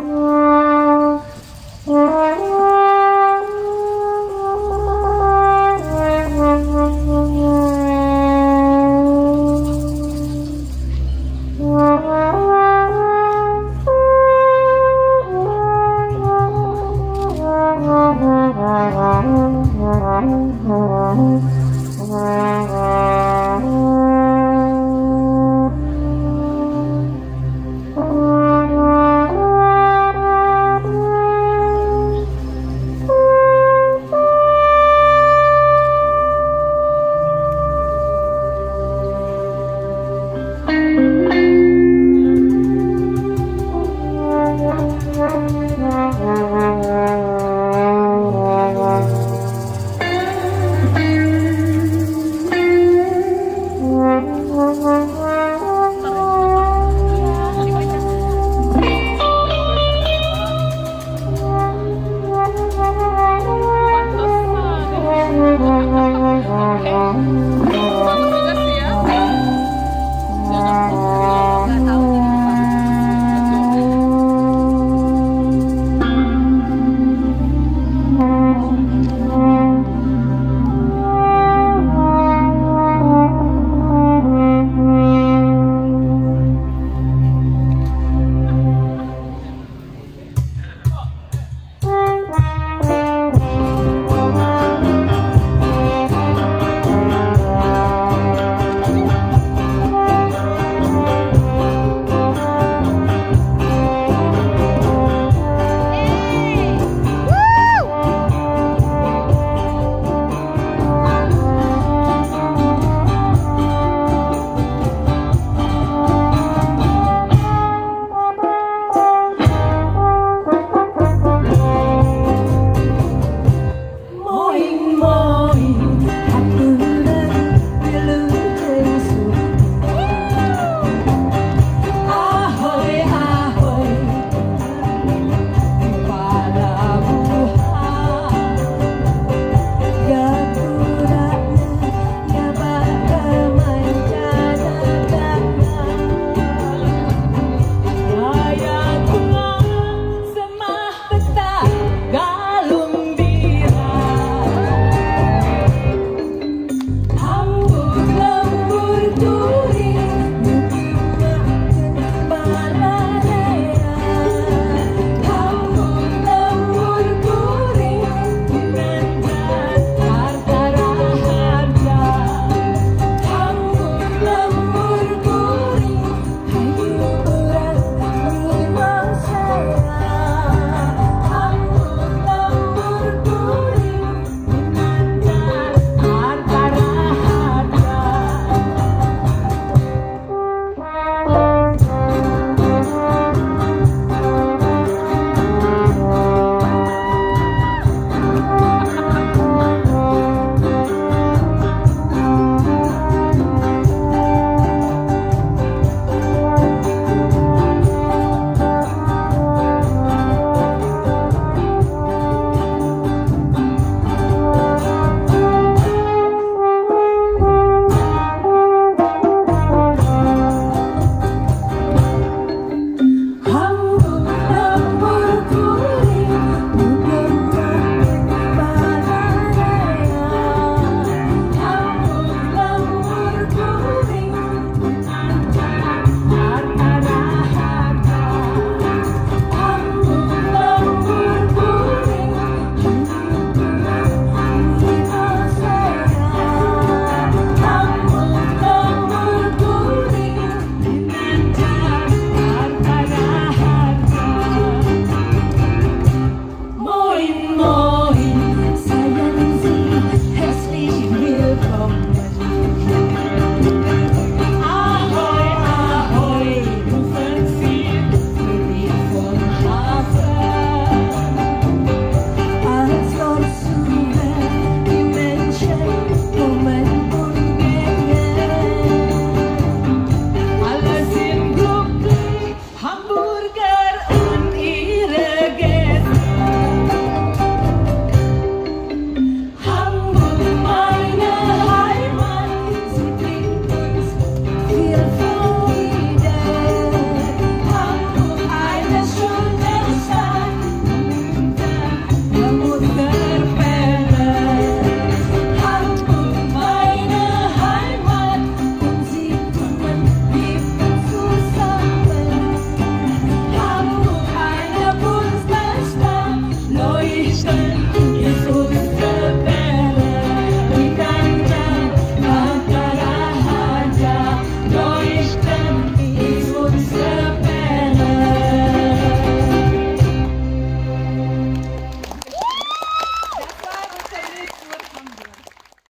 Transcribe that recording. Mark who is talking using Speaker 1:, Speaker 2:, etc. Speaker 1: Bye.